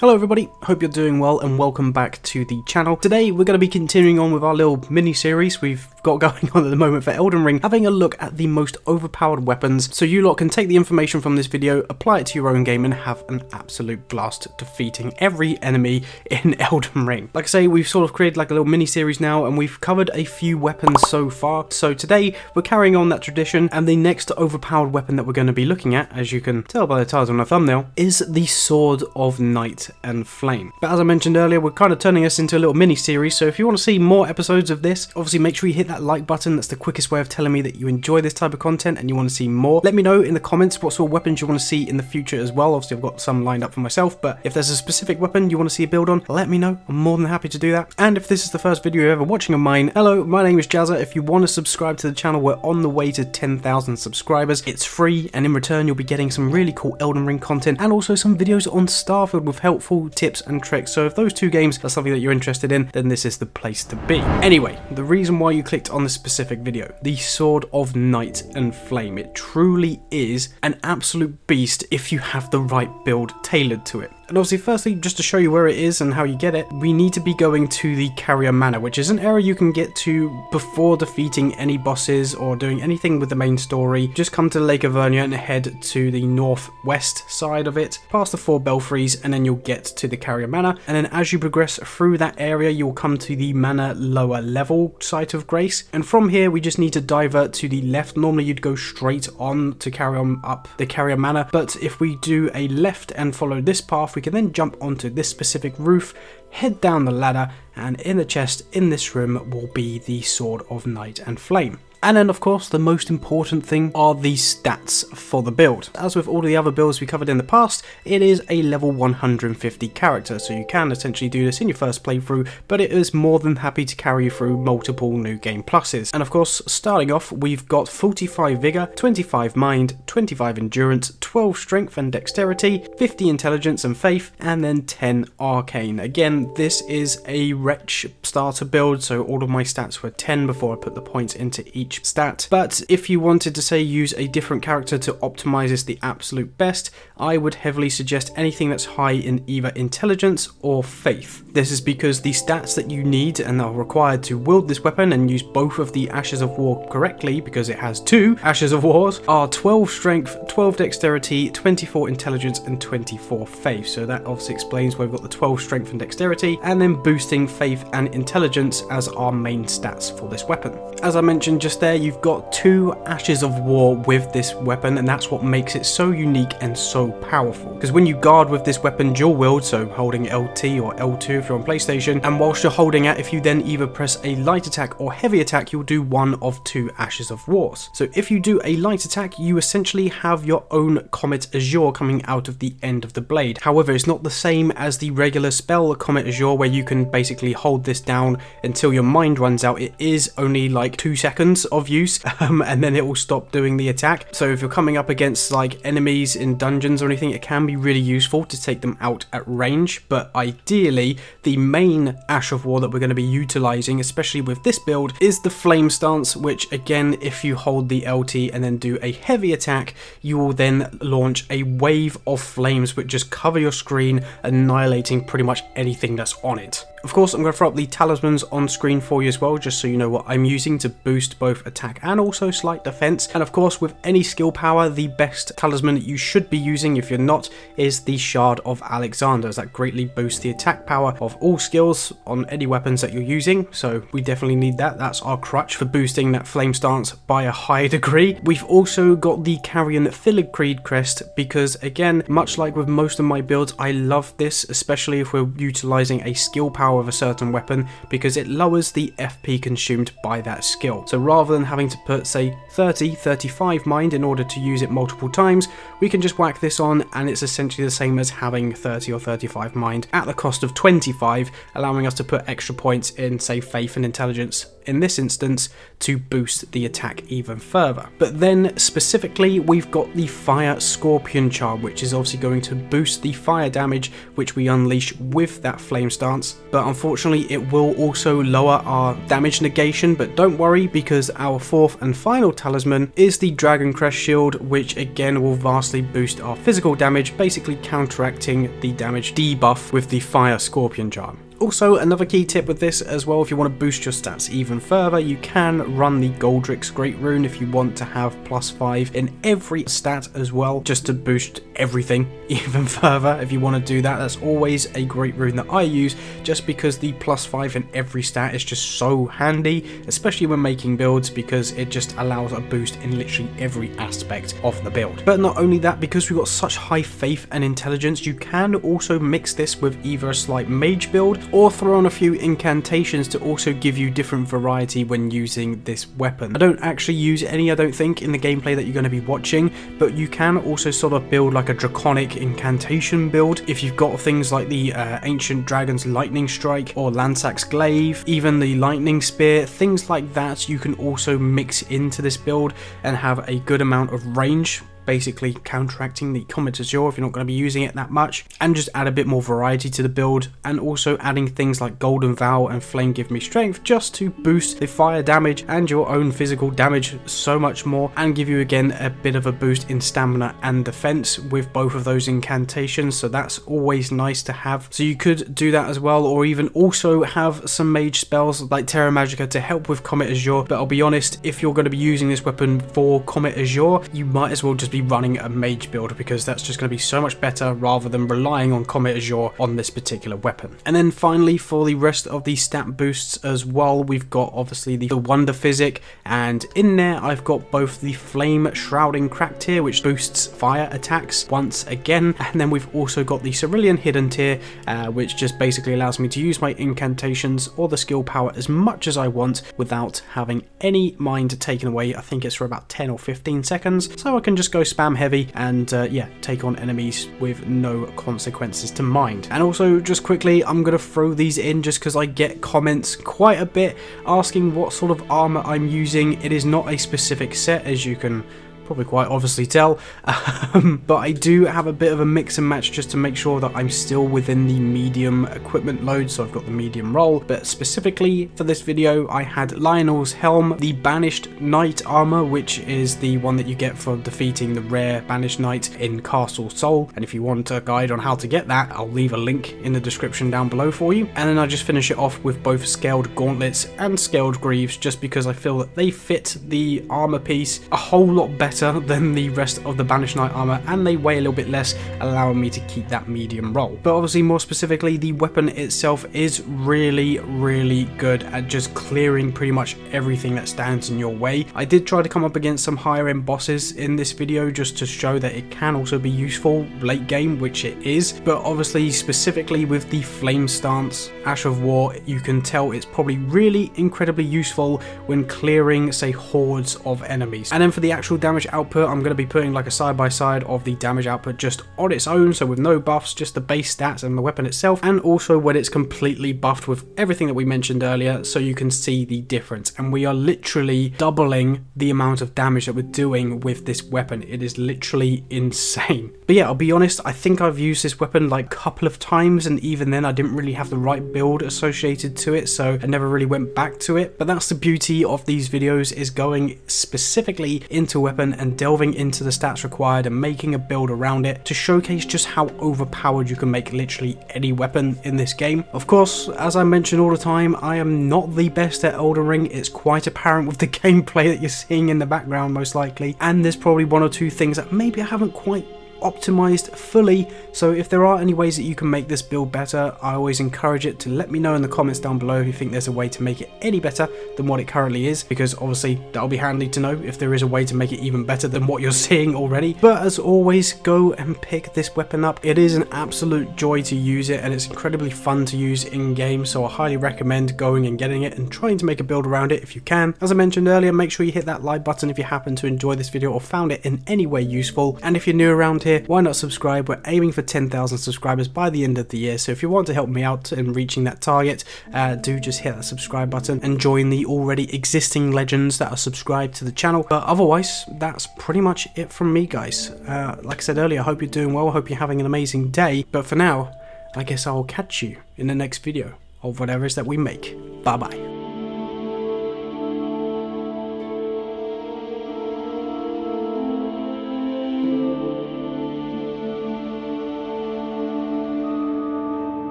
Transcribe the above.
Hello everybody, hope you're doing well and welcome back to the channel. Today we're going to be continuing on with our little mini-series we've got going on at the moment for Elden Ring, having a look at the most overpowered weapons so you lot can take the information from this video, apply it to your own game and have an absolute blast defeating every enemy in Elden Ring. Like I say, we've sort of created like a little mini-series now and we've covered a few weapons so far, so today we're carrying on that tradition and the next overpowered weapon that we're going to be looking at, as you can tell by the title on the thumbnail, is the Sword of Night and Flame. But as I mentioned earlier, we're kind of turning us into a little mini series, so if you want to see more episodes of this, obviously make sure you hit that like button. That's the quickest way of telling me that you enjoy this type of content and you want to see more. Let me know in the comments what sort of weapons you want to see in the future as well. Obviously, I've got some lined up for myself, but if there's a specific weapon you want to see a build on, let me know. I'm more than happy to do that. And if this is the first video you're ever watching of mine, hello, my name is Jazza. If you want to subscribe to the channel, we're on the way to 10,000 subscribers. It's free, and in return, you'll be getting some really cool Elden Ring content and also some videos on Starfield with helpful tips and tricks. So if those two games are something that you're interested in, then this is the place to be. Anyway, the reason why you clicked on this specific video, the Sword of Night and Flame, it truly is an absolute beast if you have the right build tailored to it. And obviously, firstly, just to show you where it is and how you get it, we need to be going to the Caria Manor, which is an area you can get to before defeating any bosses or doing anything with the main story. Just come to Lake Avernia and head to the northwest side of it, past the four belfries, and then you'll get to the Caria Manor. And then as you progress through that area, you'll come to the Manor lower level site of Grace. And from here, we just need to divert to the left. Normally, you'd go straight on to carry on up the Caria Manor, but if we do a left and follow this path, we can then jump onto this specific roof, head down the ladder, and in the chest in this room will be the Sword of Night and Flame. And then of course the most important thing are the stats for the build. As with all the other builds we covered in the past, it is a level 150 character, so you can essentially do this in your first playthrough, but it is more than happy to carry you through multiple new game pluses. And of course, starting off, we've got 45 vigor, 25 mind, 25 endurance, 12 strength and dexterity, 50 intelligence and faith, and then 10 arcane. Again, this is a wretch starter build, so all of my stats were 10 before I put the points into each each stat. But if you wanted to say use a different character to optimize this the absolute best, I would heavily suggest anything that's high in either intelligence or faith. This is because the stats that you need and are required to wield this weapon and use both of the Ashes of War correctly, because it has two Ashes of Wars, are 12 strength, 12 dexterity, 24 intelligence, and 24 faith. So that obviously explains why we've got the 12 strength and dexterity, and then boosting faith and intelligence as our main stats for this weapon. As I mentioned just there, you've got two Ashes of War with this weapon, and that's what makes it so unique and so powerful. Because when you guard with this weapon dual wield, so holding LT or L2 if you're on PlayStation, and whilst you're holding it, if you then either press a light attack or heavy attack, you'll do one of two Ashes of Wars. So if you do a light attack, you essentially have your own Comet Azure coming out of the end of the blade. However, it's not the same as the regular spell Comet Azure where you can basically hold this down until your mind runs out. It is only like two seconds of use um, and then it will stop doing the attack. So if you're coming up against like enemies in dungeons or anything, it can be really useful to take them out at range. But ideally, the main Ash of War that we're going to be utilizing, especially with this build, is the Flame Stance, which again, if you hold the LT and then do a heavy attack, you will then launch a wave of flames which just cover your screen, annihilating pretty much anything that's on it. Of course, I'm going to throw up the talismans on screen for you as well, just so you know what I'm using to boost both attack and also slight defense. And of course, with any skill power, the best talisman that you should be using, if you're not, is the Shard of Alexander, as that greatly boosts the attack power of all skills on any weapons that you're using. So we definitely need that. That's our crutch for boosting that flame stance by a high degree. We've also got the Carian Filigreed crest, because again, much like with most of my builds, I love this, especially if we're utilizing a skill power power of a certain weapon because it lowers the FP consumed by that skill. So rather than having to put say 30, 35 mind in order to use it multiple times, we can just whack this on and it's essentially the same as having 30 or 35 mind at the cost of 25, allowing us to put extra points in say faith and intelligence in this instance to boost the attack even further. But then specifically we've got the Fire Scorpion Charm which is obviously going to boost the fire damage which we unleash with that flame stance but unfortunately it will also lower our damage negation but don't worry because our fourth and final talisman is the Dragon Crest Shield which again will vastly boost our physical damage basically counteracting the damage debuff with the Fire Scorpion Charm. Also, another key tip with this as well, if you want to boost your stats even further, you can run the Godrick's Great Rune if you want to have plus 5 in every stat as well, just to boost everything even further. If you want to do that, that's always a great rune that I use, just because the plus 5 in every stat is just so handy, especially when making builds, because it just allows a boost in literally every aspect of the build. But not only that, because we've got such high faith and intelligence, you can also mix this with either a slight mage build or throw on a few incantations to also give you different variety when using this weapon. I don't actually use any I don't think in the gameplay that you're going to be watching but you can also sort of build like a draconic incantation build if you've got things like the uh, ancient dragon's lightning strike or Lansseax's glaive, even the lightning spear, things like that you can also mix into this build and have a good amount of range basically counteracting the Comet Azure if you're not going to be using it that much, and just add a bit more variety to the build, and also adding things like Golden Vow and Flame Give Me Strength just to boost the fire damage and your own physical damage so much more, and give you again a bit of a boost in stamina and defense with both of those incantations, so that's always nice to have. So you could do that as well, or even also have some mage spells like Terra Magica to help with Comet Azure, but I'll be honest, if you're going to be using this weapon for Comet Azure, you might as well just be be running a mage build because that's just going to be so much better rather than relying on Comet Azure on this particular weapon. And then finally for the rest of the stat boosts as well, we've got obviously the, Wonder Physick and in there I've got both the Flame Shrouding Cracked Tear which boosts fire attacks once again and then we've also got the Cerulean Hidden Tear uh, which just basically allows me to use my incantations or the skill power as much as I want without having any mind taken away. I think it's for about 10 or 15 seconds so I can just go spam heavy and uh, yeah, take on enemies with no consequences to mind. And also, just quickly, I'm going to throw these in just because I get comments quite a bit asking what sort of armor I'm using. It is not a specific set, as you can probably quite obviously tell. Um, but I do have a bit of a mix and match just to make sure that I'm still within the medium equipment load, so I've got the medium roll. But specifically for this video, I had Lionel's helm, the Banished Knight armor, which is the one that you get for defeating the rare Banished Knight in Castle Sol, And if you want a guide on how to get that, I'll leave a link in the description down below for you. And then I just finish it off with both Scaled Gauntlets and Scaled Greaves, just because I feel that they fit the armor piece a whole lot better than the rest of the Banished Knight armor and they weigh a little bit less, allowing me to keep that medium roll. But obviously more specifically, the weapon itself is really, really good at just clearing pretty much everything that stands in your way. I did try to come up against some higher end bosses in this video just to show that it can also be useful late game, which it is, but obviously specifically with the Flame Stance Ash of War, you can tell it's probably really incredibly useful when clearing, say, hordes of enemies. And then for the actual damage output, I'm going to be putting like a side-by-side -side of the damage output just on its own, so with no buffs, just the base stats and the weapon itself, and also when it's completely buffed with everything that we mentioned earlier, so you can see the difference. And we are literally doubling the amount of damage that we're doing with this weapon. It is literally insane. But yeah, I'll be honest, I think I've used this weapon like a couple of times, and even then I didn't really have the right build associated to it, so I never really went back to it. But that's the beauty of these videos, is going specifically into weapon and delving into the stats required and making a build around it to showcase just how overpowered you can make literally any weapon in this game. Of course, as I mention all the time, I am not the best at Elden Ring. It's quite apparent with the gameplay that you're seeing in the background most likely. And there's probably one or two things that maybe I haven't quite optimized fully. So if there are any ways that you can make this build better I always encourage it to let me know in the comments down below if you think there's a way to make it any better than what it currently is because obviously that'll be handy to know if there is a way to make it even better than what you're seeing already. But as always go and pick this weapon up. It is an absolute joy to use it and it's incredibly fun to use in game so I highly recommend going and getting it and trying to make a build around it if you can. As I mentioned earlier make sure you hit that like button if you happen to enjoy this video or found it in any way useful. And if you're new around here here, why not subscribe? We're aiming for 10,000 subscribers by the end of the year, so if you want to help me out in reaching that target, uh, do just hit that subscribe button and join the already existing legends that are subscribed to the channel. But otherwise, that's pretty much it from me, guys. Uh, like I said earlier, I hope you're doing well, I hope you're having an amazing day, but for now, I guess I'll catch you in the next video of whatever it is that we make. Bye bye.